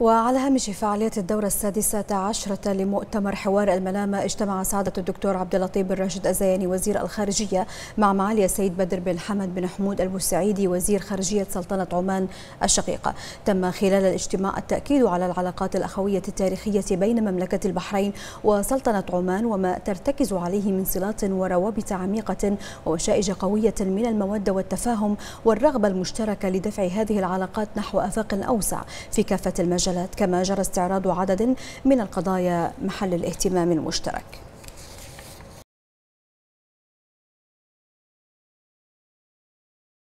وعلى هامش فعالية الدورة السادسة عشرة لمؤتمر حوار الملامة اجتمع سعادة الدكتور عبد اللطيف بن راشد الزياني وزير الخارجية مع معالي السيد بدر بن حمد بن حمود البوسعيدي وزير خارجية سلطنة عمان الشقيقة. تم خلال الاجتماع التأكيد على العلاقات الأخوية التاريخية بين مملكة البحرين وسلطنة عمان وما ترتكز عليه من صلات وروابط عميقة ومشائج قوية من المودة والتفاهم والرغبة المشتركة لدفع هذه العلاقات نحو آفاق أوسع في كافة المجالات كما جرى استعراض عدد من القضايا محل الاهتمام المشترك.